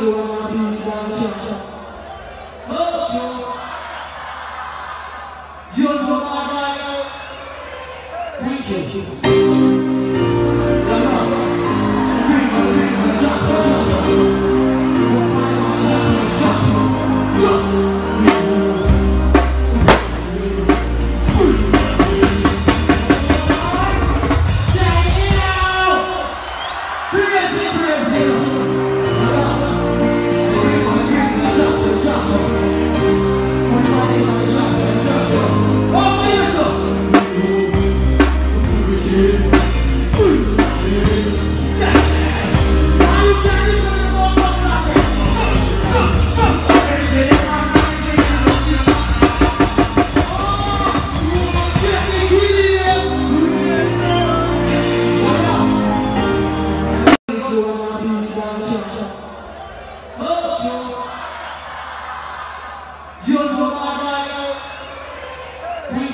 有说八家言，没听清。来了，对对对，上车上车。我来了，来了，来了。加油！Brazil，Brazil。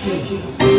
嗯。